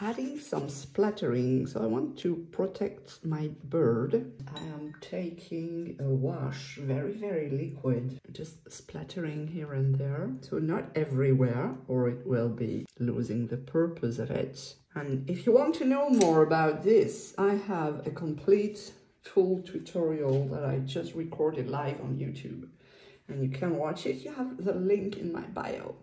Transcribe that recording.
adding some splattering. So I want to protect my bird. I am taking a wash, very, very liquid, just splattering here and there. So not everywhere or it will be losing the purpose of it. And if you want to know more about this, I have a complete full tutorial that I just recorded live on YouTube and you can watch it. You have the link in my bio.